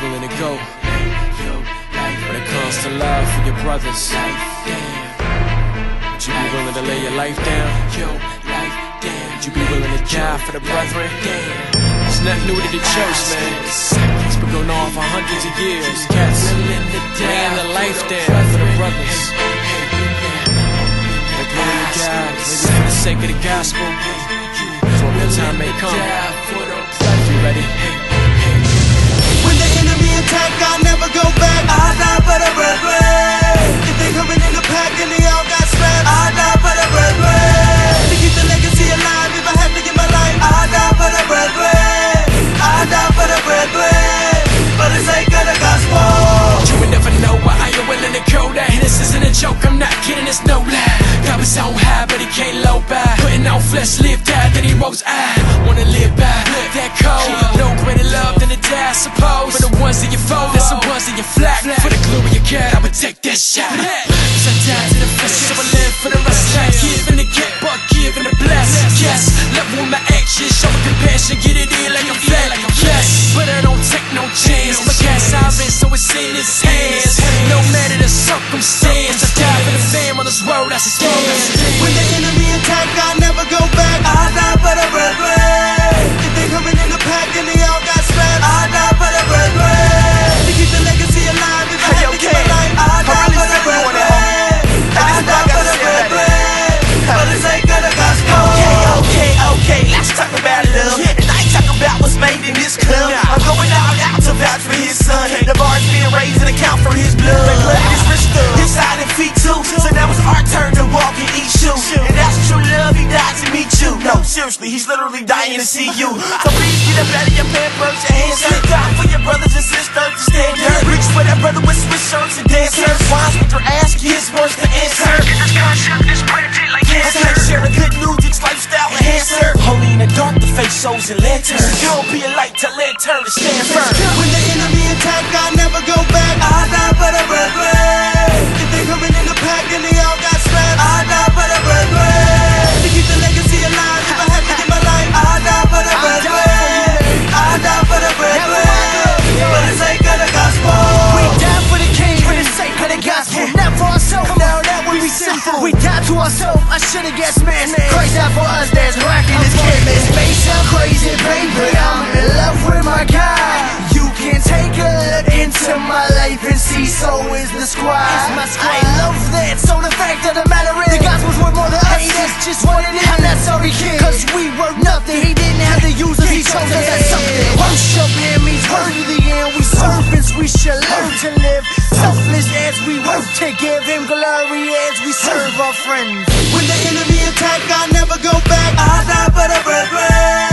willing to go When it comes to love for your brothers Would you be willing to lay your life down? Would you be willing to die for the brethren? It's nothing new to the church, man It's been going on for hundreds of years Cats laying their life down for the brothers maybe for the sake of the gospel For so time may come You ready? Flesh, live die, then he rose I wanna live by that code No greater love than to die, I suppose. For the ones in your fold, that's the ones in your flock For the glory of God, I would take that shot. Cause I died to the flesh, so I live for the rest. Life Give and to get, but give and bless. Yes, love with my actions, show my compassion. Get it in like I'm flat, yes But I don't take no chance. My gas siren, so it's in his hands. No matter the circumstance I die for the fam on this road, I a stance When the enemy attack, I never go back. I die for the brethren. If they coming in the pack and they all got straps, I die for the brethren. To keep the legacy alive, if I Hey, yo, to give my life, I die really for the feel you on that, brethren. Hey, I this is what I die for the it. brethren. For the sake of the gospel. Okay, okay, okay, let's talk about love. And I ain't talking about what's made in this club. I'm going all out to vouch for his son. The bar's being raised and account for his blood. The blood is rich his side and feet too. So now it's seriously, he's literally dying to see you. So please get up out of your pampers, your hands up. Die for your brothers and sisters to stand up. Reach for that brother with Swiss shirts and dancers. Wines with your ass, kids, words to answer. Get This concept is printed like cancer. Share a good news, it's lifestyle enhancer. Holy in the dark, the face shows in lanterns. You'll be a light to lantern to stand firm. When the enemy attack, I never go back. I die for the brethren. For ourselves, now that would be sinful. We die to ourselves, I should've got smashed. Christ died for us, that's rocking this game. This may sound crazy, baby, I'm in love with my God. You can take a look into my life and see so is the squad. I love that, so the fact of the matter is, the gospel's worth more than us. Hey, that's just what it is. I'm not sorry, kid, cause we were nothing. He didn't have to use us, he chose us as something. Worship him, he's worthy, and we servants, we should learn to live to give him glory as we serve our friends. When the enemy attack, I never go back. I die for the brethren.